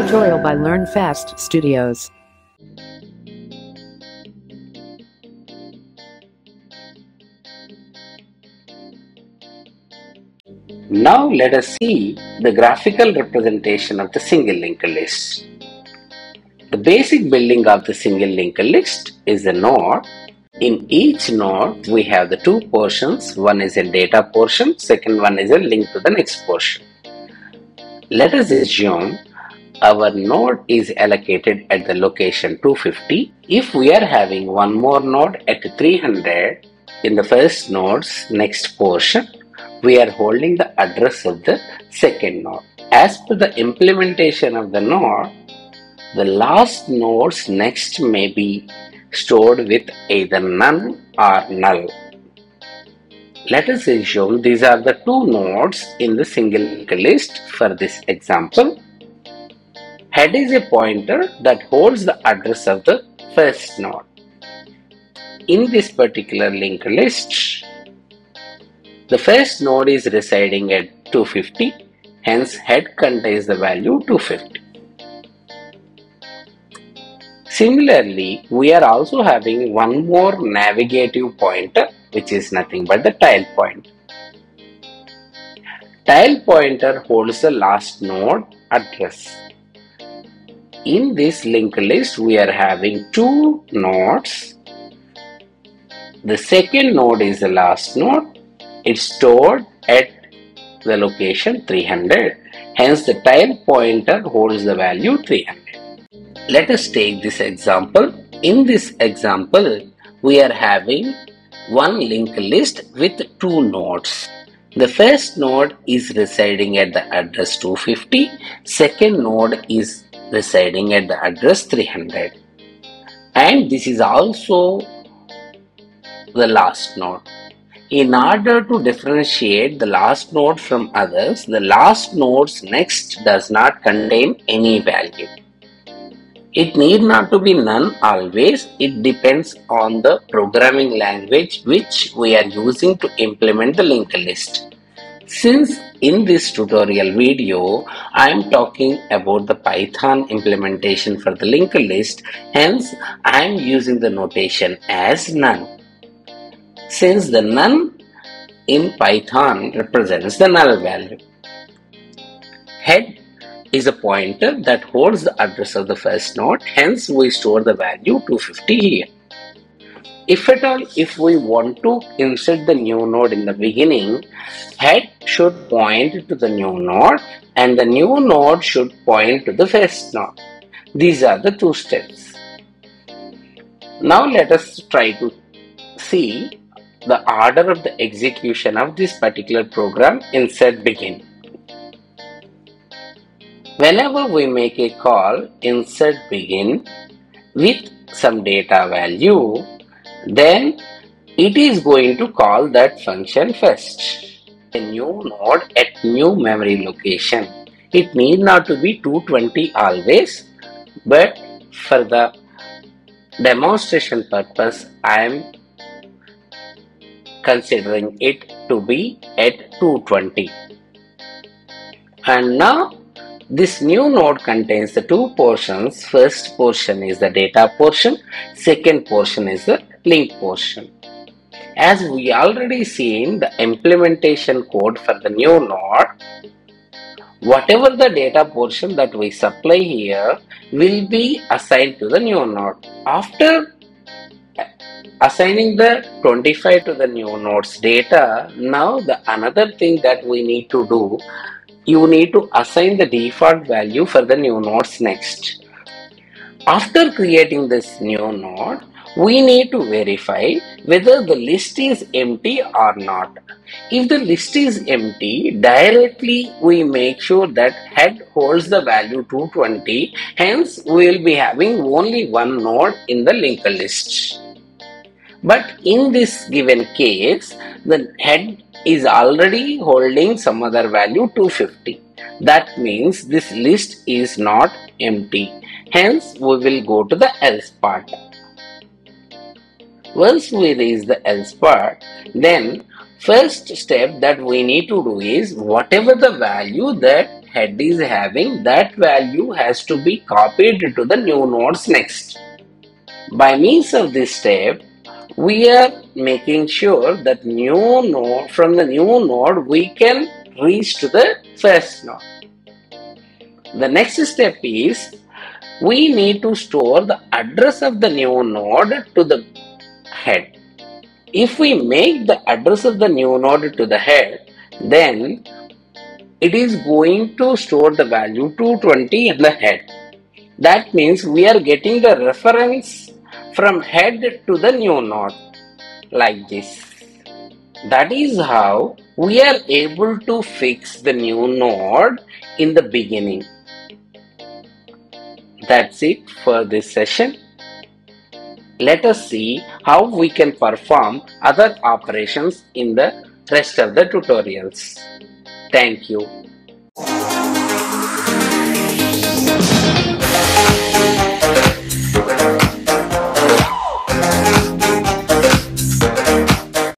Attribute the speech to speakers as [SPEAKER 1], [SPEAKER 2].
[SPEAKER 1] tutorial by LearnFast Studios.
[SPEAKER 2] Now let us see the graphical representation of the single linked list. The basic building of the single linked list is a node. In each node, we have the two portions. One is a data portion, second one is a link to the next portion. Let us assume our node is allocated at the location 250. If we are having one more node at 300 in the first node's next portion, we are holding the address of the second node. As per the implementation of the node, the last nodes next may be stored with either none or null. Let us assume these are the two nodes in the single list for this example. Head is a pointer that holds the address of the first node. In this particular linked list, the first node is residing at 250, hence head contains the value 250. Similarly, we are also having one more navigative pointer which is nothing but the tail pointer. Tail pointer holds the last node address. In this linked list, we are having two nodes. The second node is the last node. It's stored at the location 300. Hence, the tail pointer holds the value 300. Let us take this example. In this example, we are having one linked list with two nodes. The first node is residing at the address 250, second node is residing at the address 300. And this is also the last node. In order to differentiate the last node from others, the last node's next does not contain any value. It need not to be none always. It depends on the programming language which we are using to implement the linked list. Since in this tutorial video, I am talking about the Python implementation for the linked list, hence I am using the notation as none. Since the none in Python represents the null value. Head is a pointer that holds the address of the first node, hence we store the value 250 here. If at all, if we want to insert the new node in the beginning, head should point to the new node and the new node should point to the first node. These are the two steps. Now let us try to see the order of the execution of this particular program insert begin. Whenever we make a call insert begin with some data value, then it is going to call that function first. A new node at new memory location. It need not to be 220 always, but for the demonstration purpose, I am considering it to be at 220. And now this new node contains the two portions. First portion is the data portion, second portion is the link portion. As we already seen the implementation code for the new node, whatever the data portion that we supply here will be assigned to the new node. After assigning the 25 to the new node's data, now the another thing that we need to do you need to assign the default value for the new nodes next. After creating this new node, we need to verify whether the list is empty or not. If the list is empty, directly we make sure that head holds the value 220, hence we will be having only one node in the linked list. But in this given case, the head is already holding some other value 250. That means this list is not empty. Hence, we will go to the else part. Once we reach the else part, then first step that we need to do is whatever the value that head is having, that value has to be copied to the new nodes next. By means of this step, we are making sure that new node from the new node we can reach to the first node. The next step is we need to store the address of the new node to the head. If we make the address of the new node to the head, then it is going to store the value 220 in the head. That means we are getting the reference from head to the new node like this. That is how we are able to fix the new node in the beginning. That's it for this session. Let us see how we can perform other operations in the rest of the tutorials. Thank you.